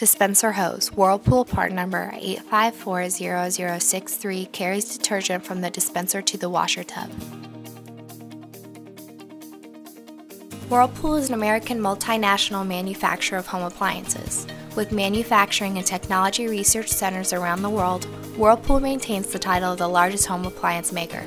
Dispenser hose. Whirlpool part number 8540063 carries detergent from the dispenser to the washer tub. Whirlpool is an American multinational manufacturer of home appliances. With manufacturing and technology research centers around the world, Whirlpool maintains the title of the largest home appliance maker.